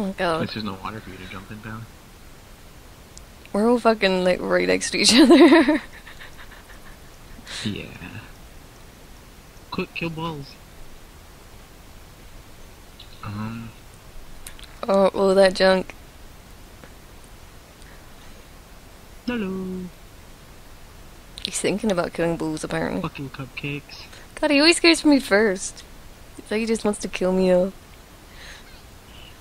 Oh god. There's no water for you to jump in, pal. We're all fucking like right next to each other. Yeah. Quick, kill balls. Um, oh, all that junk. Hello. He's thinking about killing bulls apparently. Fucking cupcakes. God, he always goes for me first. It's like he just wants to kill me off.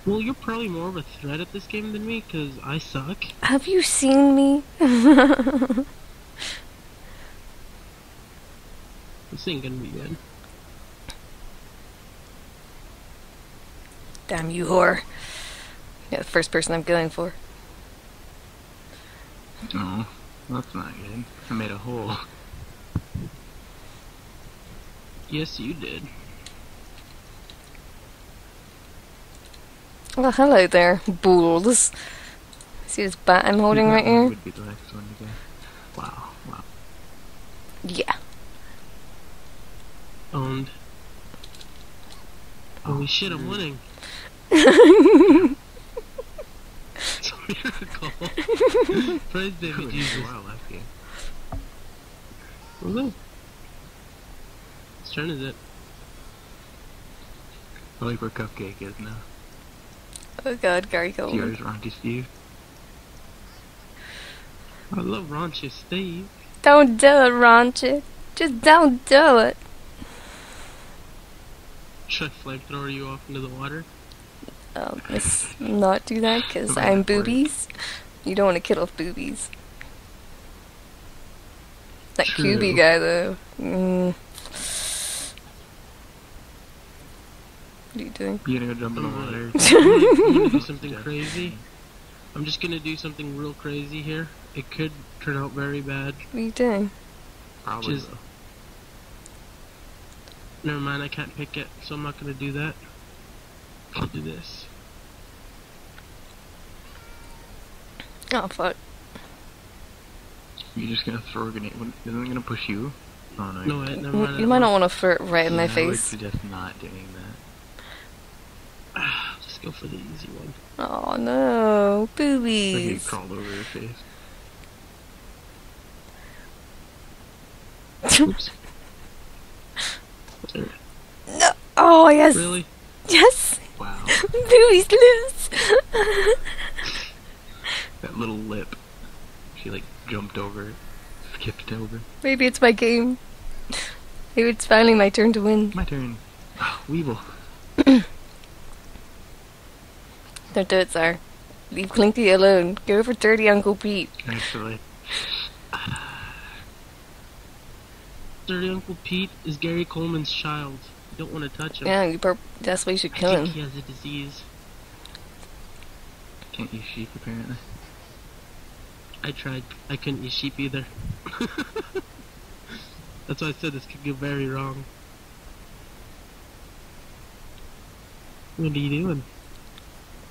Well, you're probably more of a threat at this game than me, because I suck. Have you seen me? This ain't gonna be good. Damn you, whore. Yeah, the first person I'm going for. no, that's not good. I made a hole. Yes, you did. Well, hello there, bulls. See this bat I'm holding right here? Would be the next one to go. Wow, wow. Yeah. Owned. Holy shit, I'm winning. it's a miracle. Praise baby Could've Jesus. swore I left you. Woohoo. Whose turn is it? I like where Cupcake is now. Oh god, Gary Coleman. Yours, Ronky Steve. I love Raunchous Steve. Don't do it, Ronchi. Just don't do it. Should I flamethrower you off into the water? Um, let's not do that because I'm boobies. You don't want to kill off boobies. That True. QB guy though. Mm. What are you doing? You're gonna go jump in the water? I'm gonna, do something crazy. I'm just gonna do something real crazy here. It could turn out very bad. What are you doing? Probably. Just- Never mind, I can't pick it, so I'm not gonna do that. I'll do this. Oh fuck. You're just gonna throw a grenade. When- Isn't it gonna push you? Oh no. No, wait, never mind. You might not want to flirt right in my face. I would face. suggest not doing that. Just go for the easy one. Oh no, boobies. Like you crawled over your face. Oops. No. Oh yes, Really? yes. Wow. Boobies loose. that little lip. She like jumped over it. Skipped over. Maybe it's my game. Maybe it's finally my turn to win. My turn. Weevil. Don't do it, sir. Leave Clinky alone. Go for dirty Uncle Pete. Actually. Dirty Uncle Pete is Gary Coleman's child. You don't want to touch him. Yeah, you pur- that's why you should I kill think him. he has a disease. Can't use sheep apparently. I tried. I couldn't use sheep either. That's why I said this could go very wrong. What are you doing?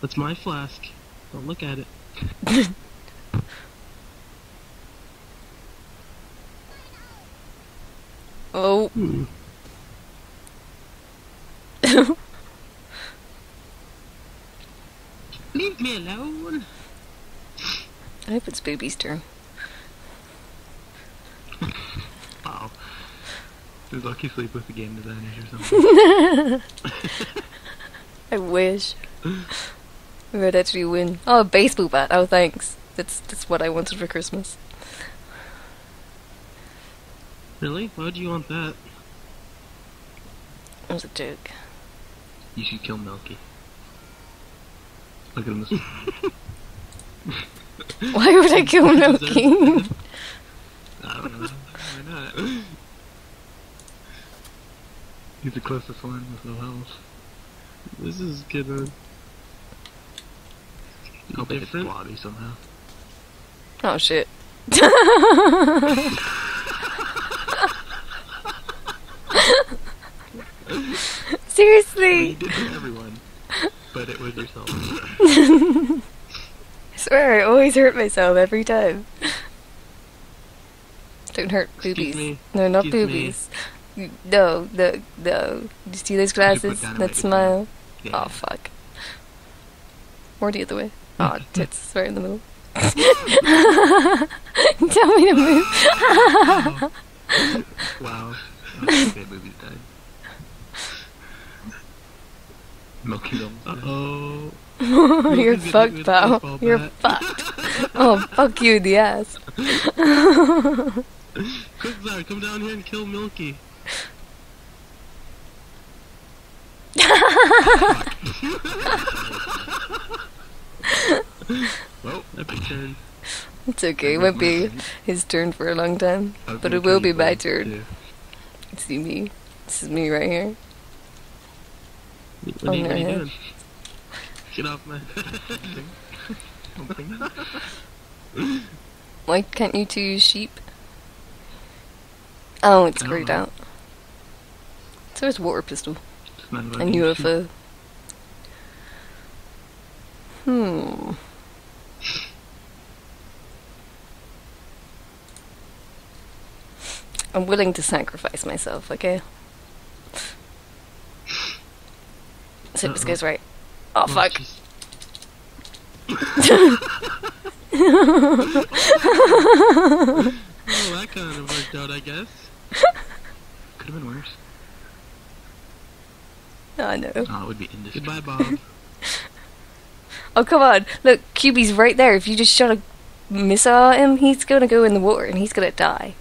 That's my flask. Don't look at it. Oh. Hmm. Leave me alone. I hope it's Booby's turn. Wow. Did Lucky sleep with the game designers or something? I wish. We would actually win. Oh, a baseball bat. Oh, thanks. That's that's what I wanted for Christmas. Really? Why would you want that? It was a joke. you should kill Milky. Look at him. Why would I kill Milky? I don't know. Why not? He's the closest one with no health. This is gonna. I hope it's Different? blobby somehow. oh shit. You Seriously? did for everyone, but it was yourself. I swear, I always hurt myself every time. Don't hurt Excuse boobies. me. No, not Excuse boobies. You- No, no, no. You see those glasses? dynamite That smile? Yeah. Oh, fuck. Or the other way. Oh, tits is right in the middle. Tell me to move. Wow. Oh, okay, movie's died. Milky Uh oh. You're Look at it fucked, with pal. You're fucked. Oh, fuck you in the ass. Quick, come down here and kill Milky. Well, Epic turn. It's okay. It won't be his turn for a long time. But it will be my turn. too. See me. This is me right here. What On are you, what are you doing? Get off my. Why can't you two use sheep? Oh, it's grayed out. So it's water pistol It's not about and you. UFO. Hmm. I'm willing to sacrifice myself, okay? So this Uh-oh. goes right. Oh, Oh, fuck. jeez. Well, that kind of worked out, I guess. Could have been worse. Oh, I know. Oh, it would be industry. Goodbye, Bob. Oh, come on. Look, QB's right there. If you just shot a missile at him, he's gonna go in the water and he's gonna die.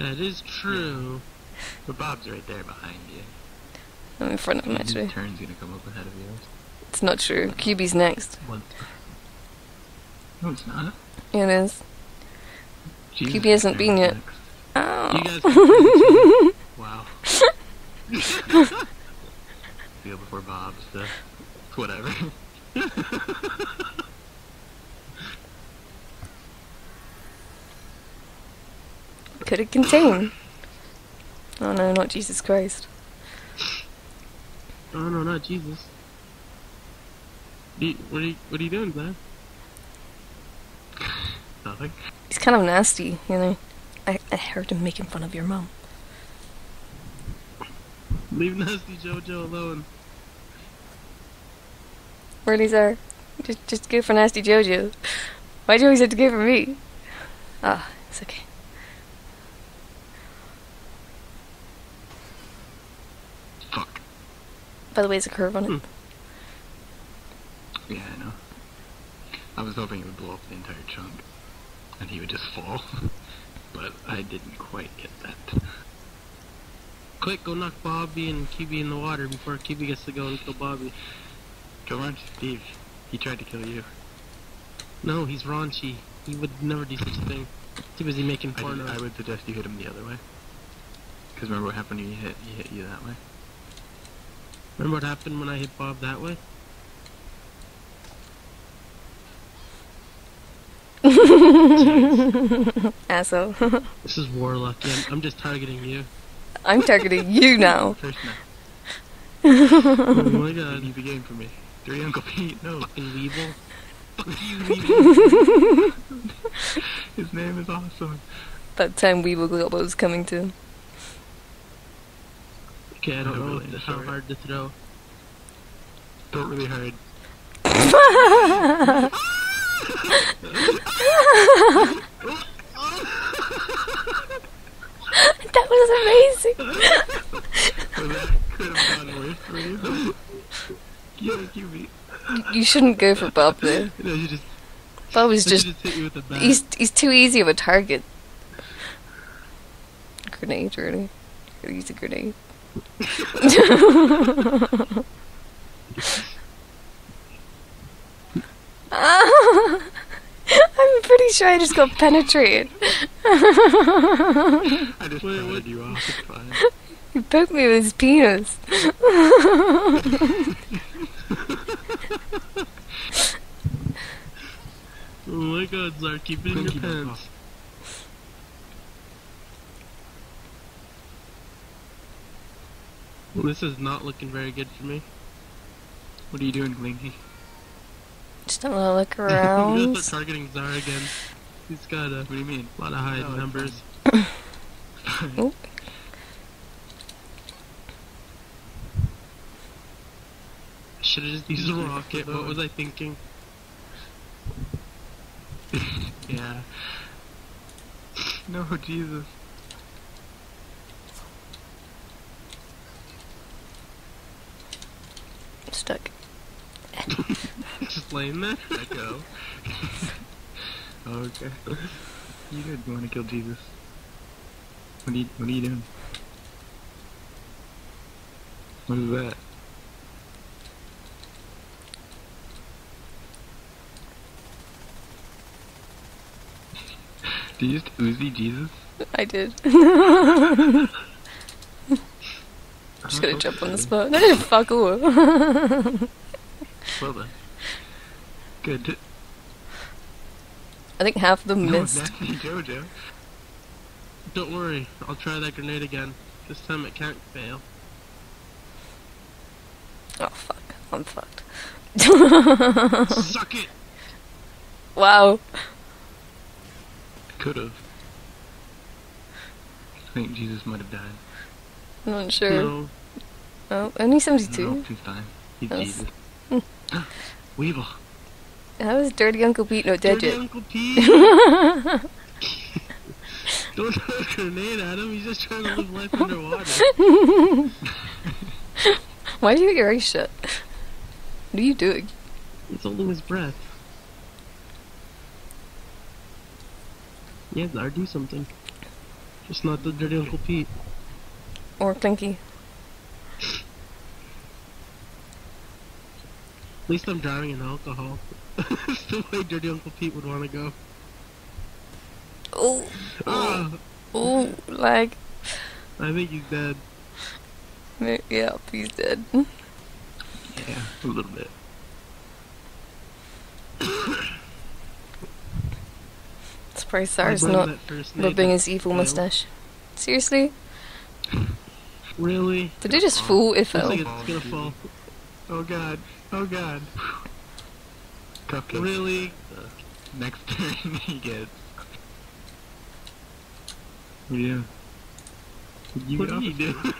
That is true. But Bob's right there behind you. I'm in front of him, His actually. turn's gonna come up ahead of yours. It's not true. QB's next. No, it's not. Yeah, it is. Jesus, QB hasn't been turn's yet. next. Oh. You guys. Wow. Feel before Bob's whatever. Could it contain? Oh no, not Jesus Christ. oh no, not Jesus. What are you, what are you, what are you doing, man? Nothing. He's kind of nasty, you know. I, I heard him making fun of your mom. Leave Nasty JoJo alone. Really, sir? Just, just go for nasty JoJo. Why'd you always have to go for me? Ah, it's okay. Fuck. By the way, there's a curve on it. Hmm. Yeah, I know. I was hoping it would blow up the entire chunk, and he would just fall. but I didn't quite get that. Quick, go knock Bobby and QB in the water before QB gets to go and kill Bobby. Come on, Steve. He tried to kill you. No, he's raunchy. He would never do such a thing. Too busy making I, porno. did- I would suggest you hit him the other way. Because remember what happened when you hit, he hit you that way? Remember what happened when I hit Bob that way? Asshole. This is Warlock. Yeah, I'm, just targeting you. I'm targeting you now. Oh my god. you be getting from me? Three Uncle Pete? No. Fucking Weeble. Fuck you, Weeble. His name is awesome. That time Weeble Global was coming to. Okay, I don't No, know really, how sorry. hard to throw. Throw it really hard. That was amazing. So that could have gone worse for you. Yeah, QB. You shouldn't go for Bob though. No, you just Bob is just should just hit you with a bat. he's he's too easy of a target. Grenade, really? Gotta use a grenade. I'm pretty sure I just got penetrated. I just Wait, pounded what? you off. It's fine. He poked me with his penis. Oh my god, Czar, keep it in your Pinky pants. Well, this is not looking very good for me. What are you doing, Glinky? Just having a look I'm gonna around. start targeting Czar again. He's got a What do you mean? A lot of high Oh, numbers. Oh. should have just used a rocket. What was I thinking? yeah. No, Jesus. Stuck. just that. Echo. okay. You? You want to kill Jesus? What are you, what are you doing? What is that? Did you just Uzi Jesus? I did. Just gonna Oh, jump on the spot. No, fuck all. Well then. Good. I think half of them No, missed. Jojo. Don't worry, I'll try that grenade again. This time it can't fail. Oh fuck, I'm fucked. Suck it! wow. Could have. I think Jesus might have died. I'm not sure. No. Oh, only No, 72. he's fine. He's That's- Jesus. Weevil. How is Dirty Uncle Pete no dead Dirty yet? Uncle Pete! Don't throw a grenade at him, he's just trying to live life underwater. Why do you get your eyes shut? What are you doing? He's holding his breath. Yeah, Czar, do something. Just not the dirty Uncle Pete. Or Clinky? Least I'm drowning in alcohol. It's the way dirty Uncle Pete would want to go. Oh, Ah, oh, like, I think he's dead. yeah, he's dead. Yeah, a little bit. Surprised I Czar's blame not rubbing his evil mustache. Seriously? Really? Did it just fall? It fell. like it's gonna fall. Oh god. Oh god. Cupcake. Really? Next turn he gets. Yeah. you What get are off you doing?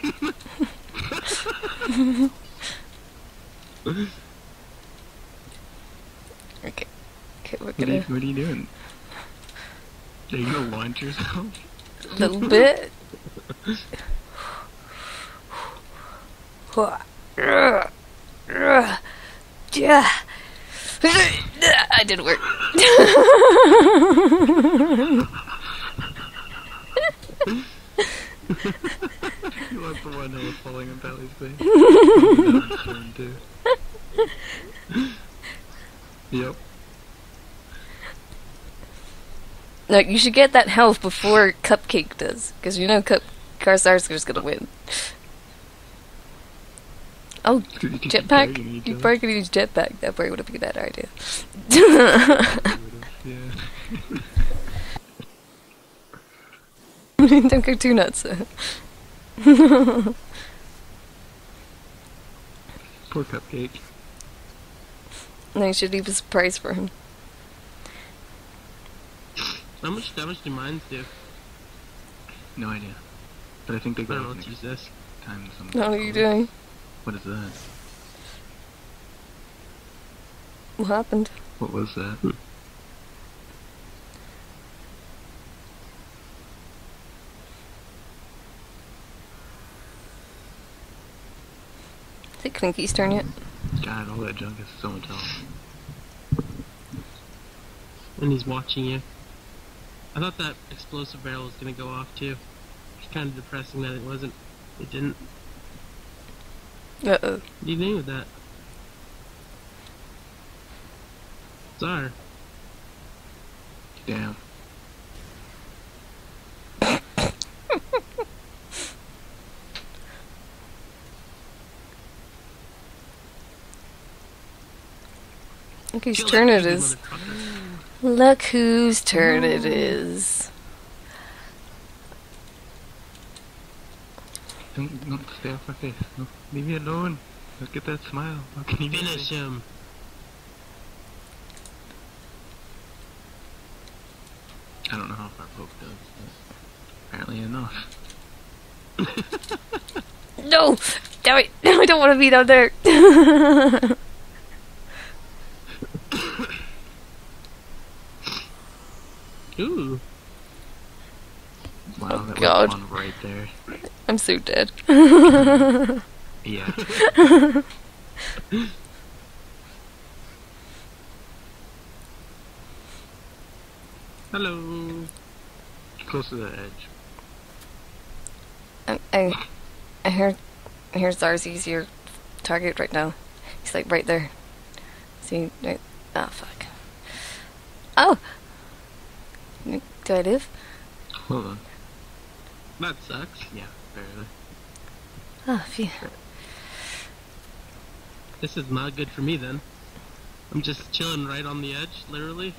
Okay. Okay, we're What are, you, gonna. what are you doing? Are you gonna launch yourself? A little bit. Yeah. I did work. You want the one that was falling on Pally's face? Yep. No, you should get that health before Cupcake does, because you know Cup Carstar's just gonna win. Oh, 'Cause you keep jetpack? targeting You other. probably could use jetpack. That probably would have been a bad idea. Yeah. Don't go too nuts. Poor Cupcake. no, you should leave a surprise for him. How much damage do mines do? No idea. But I think they I go don't know, oh, up let's next use this. time. What are you doing? What is that? What happened? What was that? Is it Clinky's turn yet? God, all that junk is so much health. And he's watching you. I thought that explosive barrel was gonna go off too. It's kind of depressing that it wasn't. It didn't. Uh oh. What are you doing with that? Czar. Damn. Look whose turn that it crazy is. motherfucker. Look whose turn it is. Don't, don't stay off my face. No, leave me alone. Look at that smile. How can you Finish him. I don't know how far poke does, but apparently enough. No! Damn it! I don't want to be down there. Ooh. Wow, Oh, that God. was one right there. I'm so dead. Yeah. Hello. Close to the edge. I, I, I hear, I hear Zarzy's your target right now. He's like right there. See, right, oh fuck. Oh! Do I live? Hold on. That sucks. Yeah, barely. Oh, ah, phew. This is not good for me then. I'm just chilling right on the edge, literally.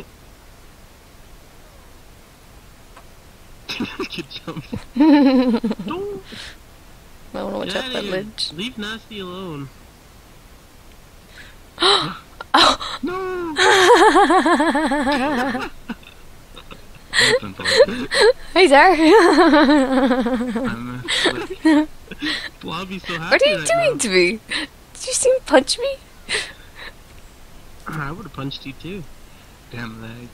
Good jump. Don't I wanna watch out that ledge. Leave Nasty alone. Oh! No! Hey there! I'm uh, slick. Blobby's so happy what are you right doing to me? Did you see him punch me? I would have punched you too. Damn leg.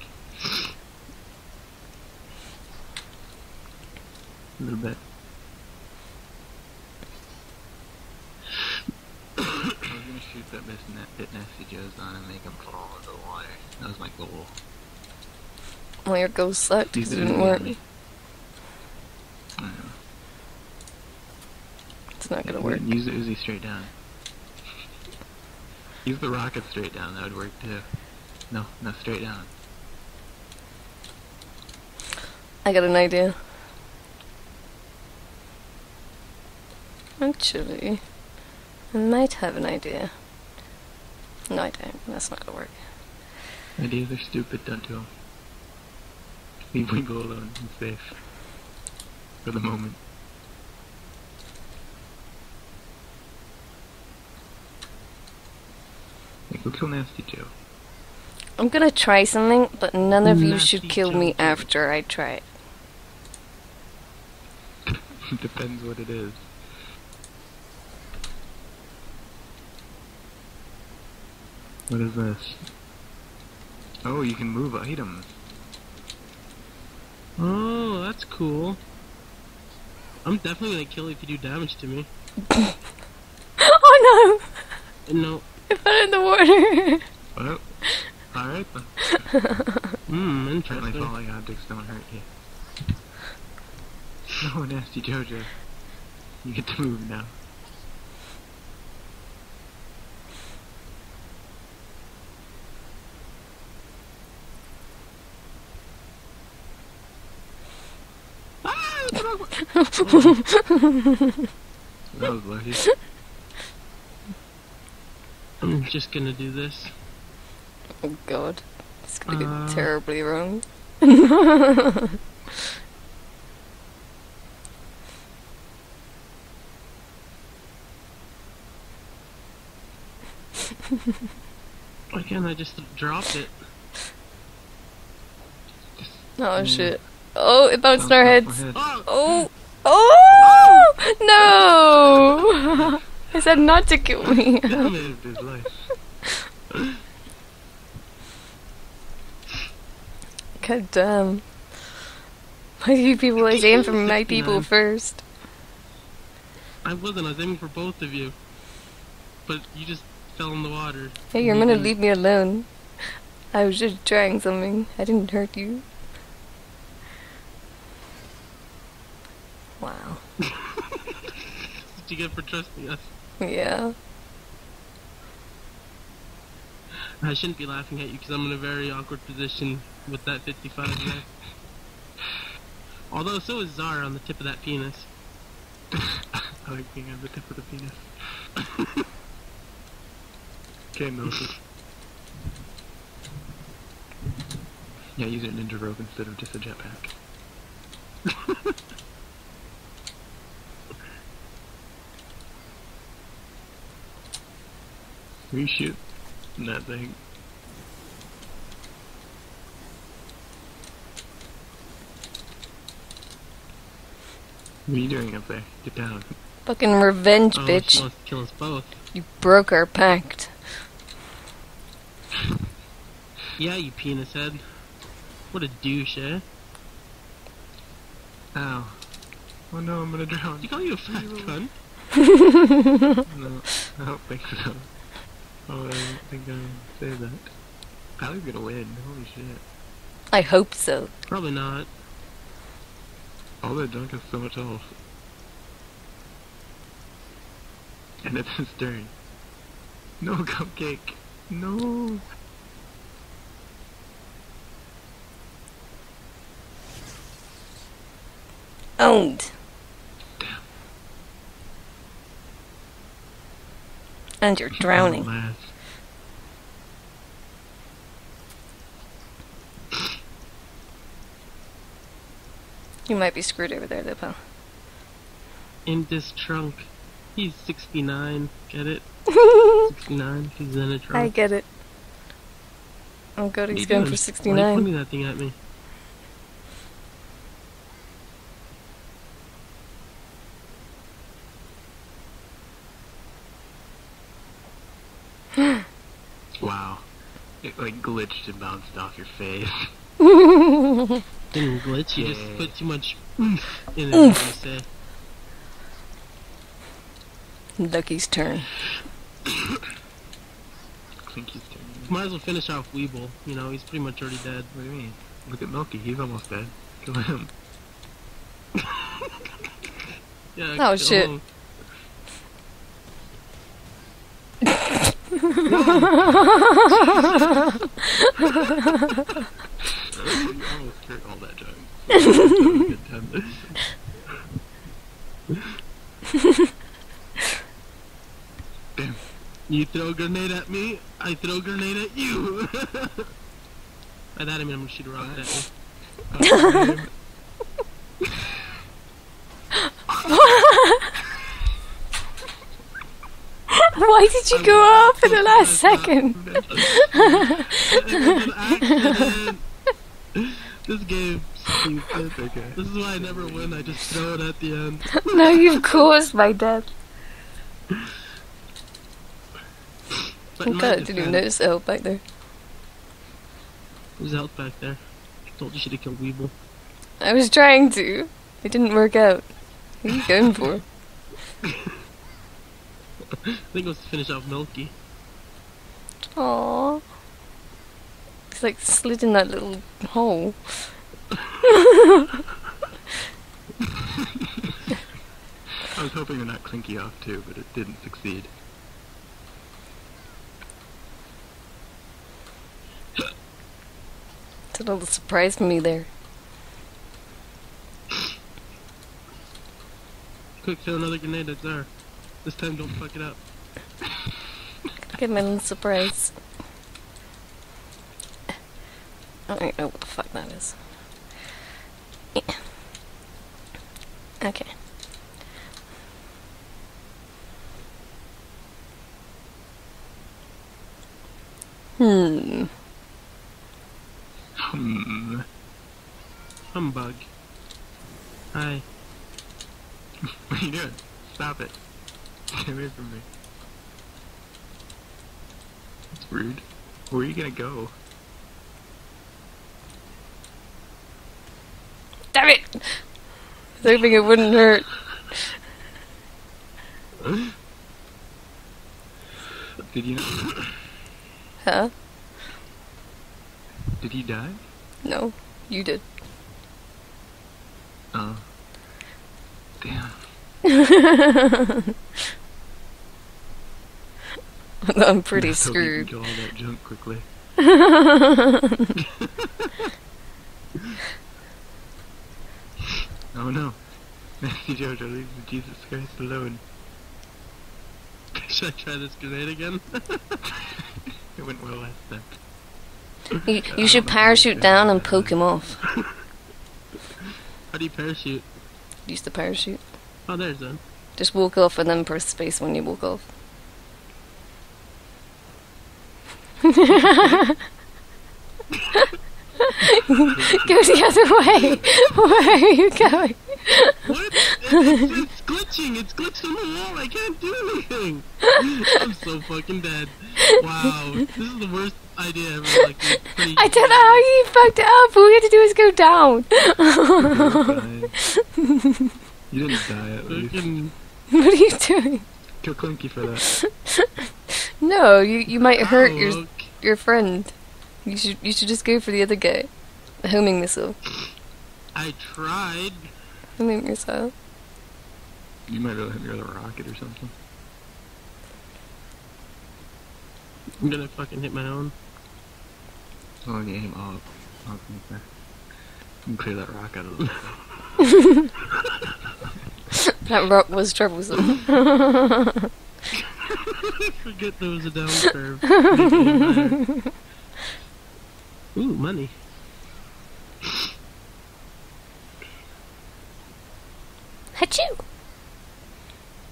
A little bit. I was gonna shoot that bit, na- bit nasty Joe's on and make him fall into the water. That was my goal. Your ghost sucked because it didn't mm-hmm. work. I know. It's not gonna work. Use the Uzi straight down. Use the rocket straight down, that would work too. No, no, straight down. I got an idea. Actually, I might have an idea. No, I don't. That's not gonna work. Ideas are stupid, don't do them. Leave Wingo alone and safe. For the moment. Hey, go kill Nasty Joe. I'm gonna try something, but none of you should Nasty kill me Joe. after I try it. Depends what it is. What is this? Oh, you can move items. Oh, that's cool. I'm definitely gonna kill you if you do damage to me. Oh no! No, I fell in the water! Well, alright then. hmm, Apparently interesting. falling objects don't hurt you. Oh, Nasty Jojo. You get to move now. I'm just gonna do this. oh god. It's gonna Uh. get terribly wrong. Why can't I just drop it? Oh Mm. shit. Oh, it bounced in our heads. head. Oh! Oh! No! I said not to kill me. Damn it, saved his life. God damn. Why do you people always aim for my people first? I wasn't, I was aiming for both of you. But you just fell in the water. Hey, you're gonna leave me alone. I was just trying something. I didn't hurt you. Wow. What you get for trusting us? Yeah. I shouldn't be laughing at you because I'm in a very awkward position with that 55 there. Although so is Zara on the tip of that penis. I like being on the tip of the penis. okay, Moses. Yeah, use a ninja rope instead of just a jetpack. we shoot that thing. What are you doing up there? Get down. Fucking revenge, Oh, she bitch. wants to kill us both. You broke our pact. Yeah, you penis head. What a douche, eh? Ow. Oh no, I'm gonna drown. You call you a fat cunt? No, I don't think so. Oh, I don't think I say that. Kylie's gonna win. Holy shit. I hope so. Probably not. All that junk is so much health. And it's his turn. No cupcake. No. Owned. And you're drowning. Alas. You might be screwed over there, though, pal. In this trunk. He's 69. Get it? 69. He's in a trunk. I get it. Oh god, he's What are going for doing? Why are you 69. pointing that thing at me? Wow. It like glitched and bounced off your face. Didn't glitch. You Yeah. just put too much oomph in it. as you say. Lucky's turn. Clinky's turn. Might as well finish off Weeble. You know, he's pretty much already dead. What do you mean? Look at Milky, he's almost dead. Kill him. Oh, yeah. Oh, kill shit. him. you almost hurt all that junk. Good time. Damn. You throw a grenade at me, I throw a grenade at you. By that I mean I'm gonna shoot a rocket at you. Oh, Why did you go off in the last second? It was an accident. this game. This is why I never win. I just throw it at the end. now you've caused my death. But in my god, I didn't even notice the help back there. Who's out back there? I Told you should have killed Weeble. I was trying to. It didn't work out. Who are you going for? I think it was to finish off Milky. Aww. It's like slid in that little hole. I was hoping to not Clinky off too, but it didn't succeed. It's a little surprise for me there. Quick, throw another grenade at Czar. This time don't fuck it up. Get my little surprise. I don't know what the fuck that is. Yeah. Okay. Hmm. Hmm. Humbug. Hi. What are you doing? Stop it. Get away from me. It's rude. Where are you gonna go? Damn it! I was hoping it wouldn't hurt. Did you not? Huh? Did he die? No, you did. Oh. Damn. I'm pretty can screwed. Kill all that junk quickly. oh no. Nasty Jojo leaves the Jesus Christ alone. Should I try this grenade again? It went well last time. You, you should parachute down and poke him off. How do you parachute? Use the parachute. Oh, there's one. Just walk off and then press space when you walk off. Go the other way. Where are you going? What? it's, it's glitching. It's glitched on the wall. I can't do anything. I'm so fucking dead. Wow, this is the worst idea ever. Like, I don't know how you fucked up. All we had to do was go down. you didn't die at least. What are you doing? Kill Clinky for that. No, you you might hurt your Oh, your friend. You should you should just go for the other guy. The homing missile. I tried. Homing missile. You might really hit me with a rocket or something. I'm gonna fucking hit my own. As long as you aim up. I'll think that. You can clear that rock out of the That rock was troublesome. Forget there was a down curve. Make it higher. Ooh, money. Achoo!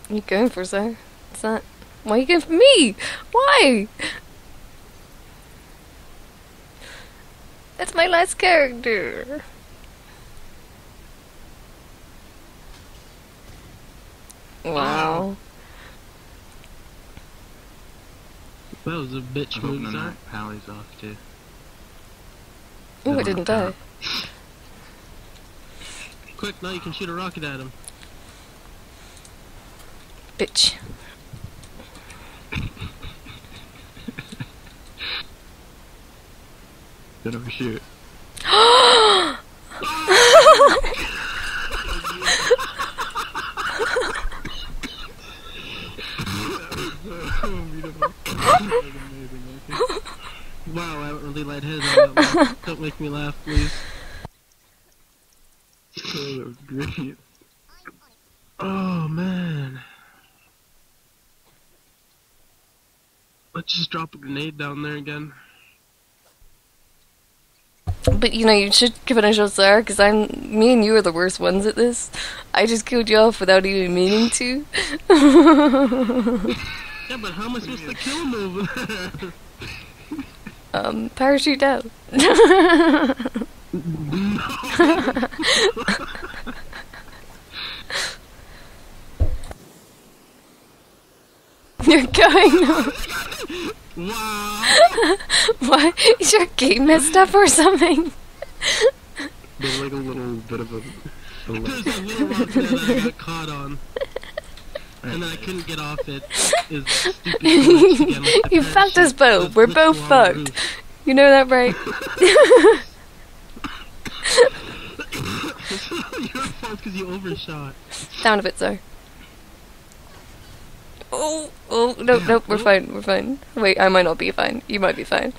You going for sir? It's not. Why are you going for me? Why? That's my last character. Wow. That was a bitch I hope move, none sir. of Pally's off too. Oh, I didn't die. Quick, now you can shoot a rocket at him. Bitch. Don't overshoot. Really lightheaded on that one. Don't make me laugh, please. Oh, that was great. Oh, man. Let's just drop a grenade down there again. But you know, you should give it a shot, Sarah, because I'm. Me and you are the worst ones at this. I just killed you off without even meaning to. Yeah, but how am I supposed to kill him over there? um, parachute down. You're going. wow! what? Is your game messed up or something? There's like a little bit of a. a There's a little rock there that I got caught on. And then I couldn't get off it. Is stupid glitch again with the You fucked us both. We're both fucked. roof. You know that, right? Your fault because you overshot. Down a bit, sir. Oh, oh, no, no, we're oh. fine, we're fine. Wait, I might not be fine. You might be fine.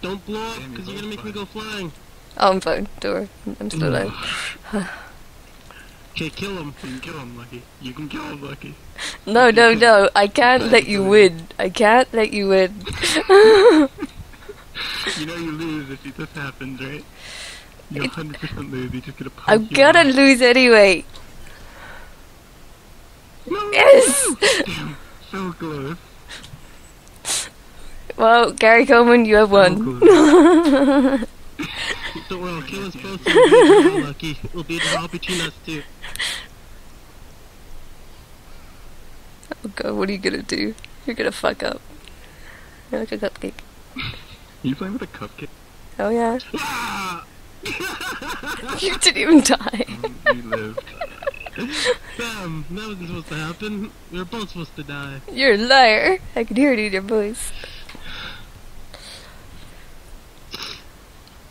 Don't blow up because you're you're gonna make me go flying. Oh, I'm fine. Don't worry. I'm still alive. Okay, kill him. You can kill him, Lucky. You can kill him, Lucky. No, no, no. I can't let you win. I can't let you win. You know you lose if this happens, right? You 100% lose. You just get a punch. I'm gonna off. lose anyway. No! Yes! Damn, so close. Well, Gary Coleman, you have won. close. Don't worry, I'll kill us both. so It'll be a draw, Lucky. It'll be a draw between us two. Oh god, what are you gonna do? You're gonna fuck up. You're like a cupcake. you playing with a cupcake? Oh yeah. Ah! You didn't even die. you lived. Damn, that wasn't supposed to happen. We were both supposed to die. You're a liar. I can hear it in your voice.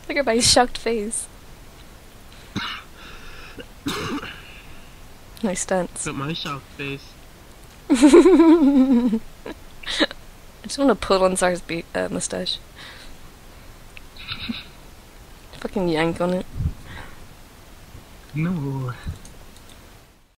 Look at my shocked face. nice stance. Got my shocked face. I just want to pull on be- uh, mustache. Fucking yank on it. No.